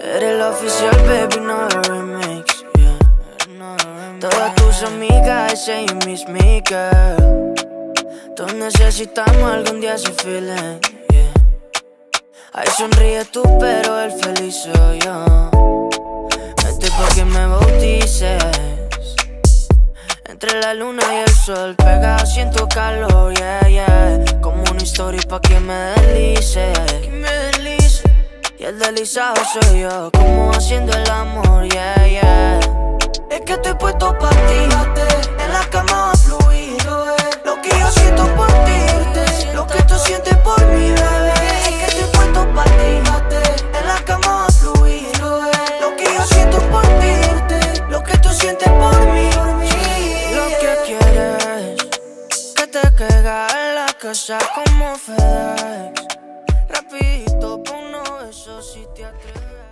Eres la oficial, baby, no el remix. Yeah. Todas tus amigas dicen miss me, girl. Todos necesitamos algún día ese feeling. Yeah. Ay, sonríe tú, pero el feliz soy yo. Este pa' que me bautices. Entre la luna y el sol, pegado siento calor, yeah, yeah. Como una historia pa'. Que me deslice. El deslizado soy yo, como haciendo el amor, yeah, yeah. Es que estoy puesto pa' ti, en la cama fluir. Lo que yo siento por ti, lo que tú sientes por mí, bebé. Es que estoy puesto pa' ti, en la cama fluir. Lo que yo siento por ti, lo que tú sientes por mí. Lo que quieres, que te caiga en la casa como Fede eso si te atreves.